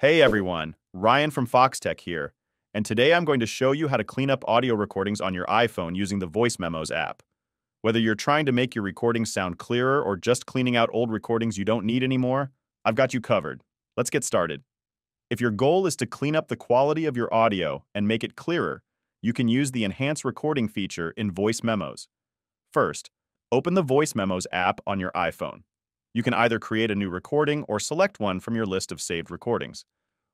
Hey everyone, Ryan from Foxtecc here, and today I'm going to show you how to clean up audio recordings on your iPhone using the Voice Memos app. Whether you're trying to make your recordings sound clearer or just cleaning out old recordings you don't need anymore, I've got you covered. Let's get started. If your goal is to clean up the quality of your audio and make it clearer, you can use the Enhance Recording feature in Voice Memos. First, open the Voice Memos app on your iPhone. You can either create a new recording or select one from your list of saved recordings.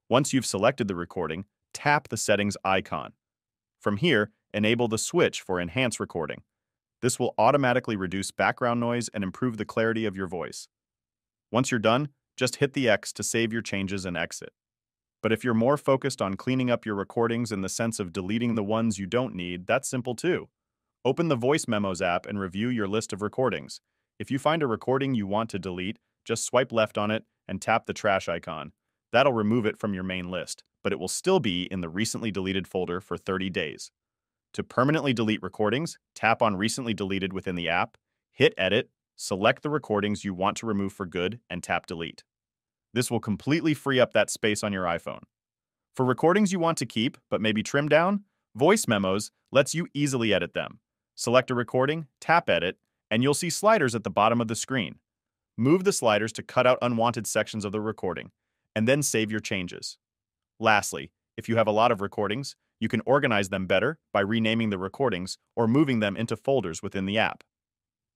Once you've selected the recording, tap the settings icon. From here, enable the switch for Enhance Recording. This will automatically reduce background noise and improve the clarity of your voice. Once you're done, just hit the X to save your changes and exit. But if you're more focused on cleaning up your recordings in the sense of deleting the ones you don't need, that's simple too. Open the Voice Memos app and review your list of recordings. If you find a recording you want to delete, just swipe left on it and tap the trash icon. That'll remove it from your main list, but it will still be in the recently deleted folder for 30 days. To permanently delete recordings, tap on Recently Deleted within the app, hit Edit, select the recordings you want to remove for good, and tap Delete. This will completely free up that space on your iPhone. For recordings you want to keep, but maybe trim down, Voice Memos lets you easily edit them. Select a recording, tap Edit, and you'll see sliders at the bottom of the screen. Move the sliders to cut out unwanted sections of the recording, and then save your changes. Lastly, if you have a lot of recordings, you can organize them better by renaming the recordings or moving them into folders within the app.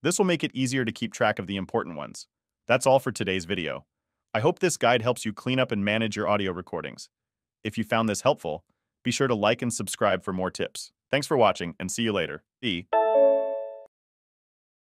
This will make it easier to keep track of the important ones. That's all for today's video. I hope this guide helps you clean up and manage your audio recordings. If you found this helpful, be sure to like and subscribe for more tips. Thanks for watching and see you later. E.